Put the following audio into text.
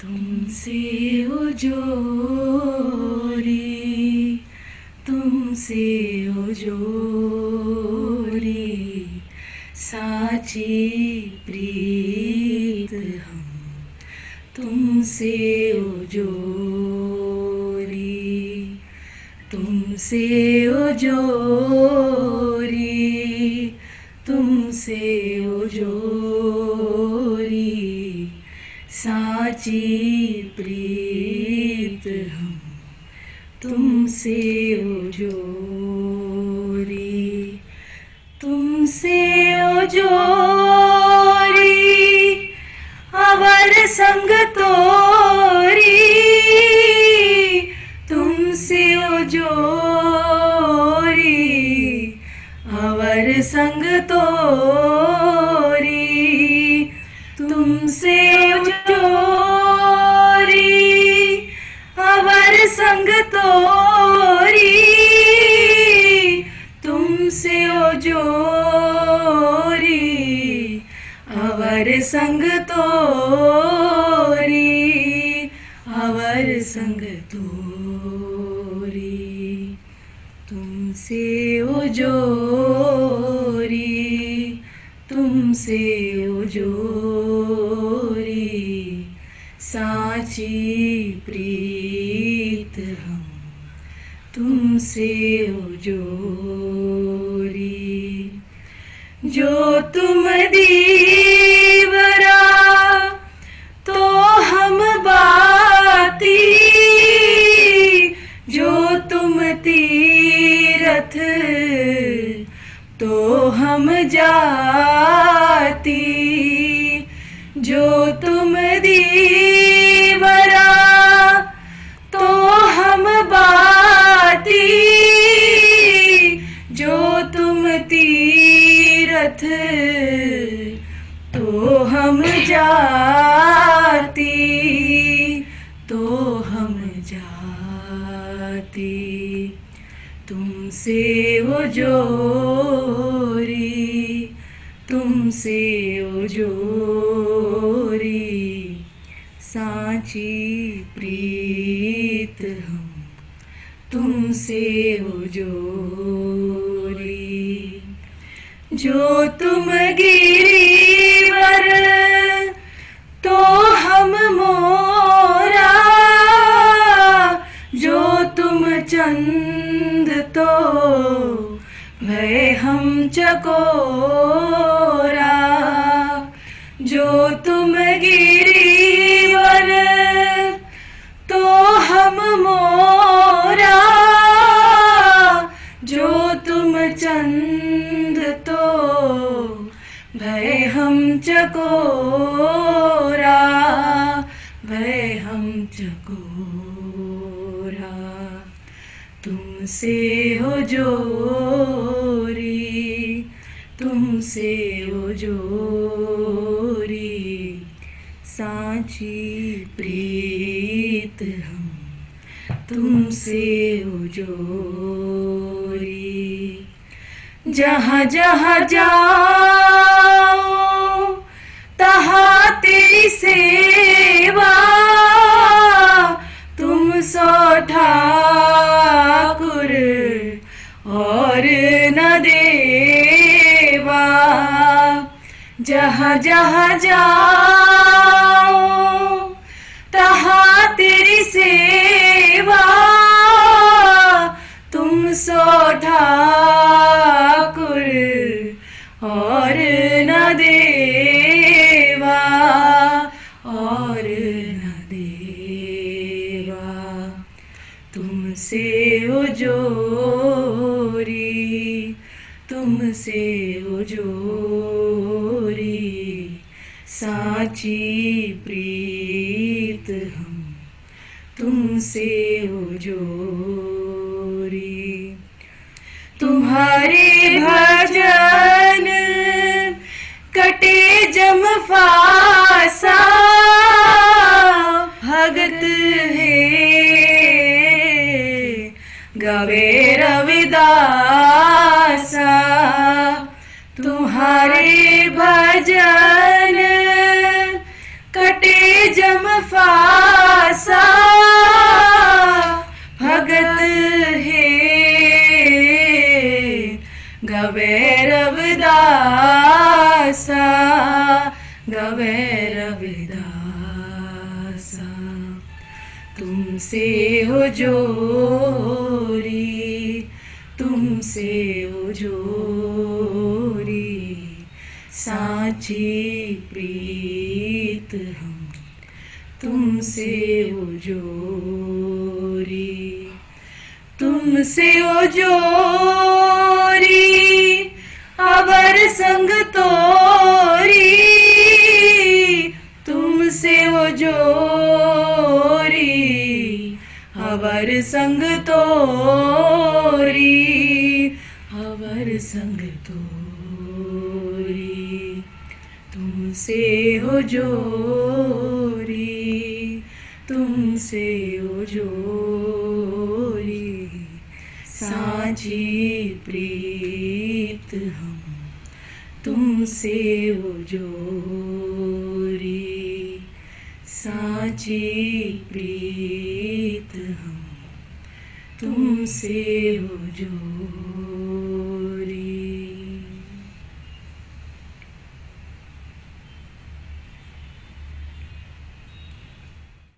तुमसे ओ जोरी तुमसे ओ जोरी साची प्रीत हम, तुमसे ओ जोरी तुमसे ओ जोरी तुमसे साची प्रीत हम, तुमसे जोरी तुमसे जोरी अवर संग तोरी, तुमसे जोरी अवर संग तोरी। अवर संग तोरी, हवर संग तोरी। तुमसे ओ जोरी, तुमसे ओ जोरी। साची प्रीत हम, तुमसे ओ जोरी। जो तुम दीवरा हम जाती, जो तुम दीवरा तो हम बाती। जो तुम तीरथ तो हम जाती तो हम जाती। तुमसे वो जोरी तुमसे जोरी साची प्रीत हम। तुमसे जोरी जो तुम गिरीवर तो हम मोरा। जो तुम चंद तो भय हम चकोरा। जो तुम गिरी गिरीवर तो हम मोरा। जो तुम चंद तो भय हम चकोरा। भय हम चकोरा। तुमसे हो जोरी। तुमसे जोरी, साची प्रीत हम, तुमसे हो जोरी। जहाँ जहाँ जाओ, तहाँ तेरी सेवा, तुम सो ठाकुर और जहाँ जहाँ जाओ तहाँ तेरी सेवा तुम सो ठाकुर और न देवा, और न देवा। तुमसे ओ जोरी साची प्रीत हम तुमसे जोरी। तुम्हारे भजन तुमसे हो जोरी, तुमसे हो जोरी, साची प्रीत हम, तुमसे हो जोरी, तुमसे हो जोरी। अवर संग तोरी, तुमसे वो जोरी अवर संग तोरी अवर संग तोरी, तुमसे हो जोरी, तुमसे हो जोरी, साझी प्रीत हम तुमसे हो जोरी साची प्रीत हम। तुमसे हो जोरी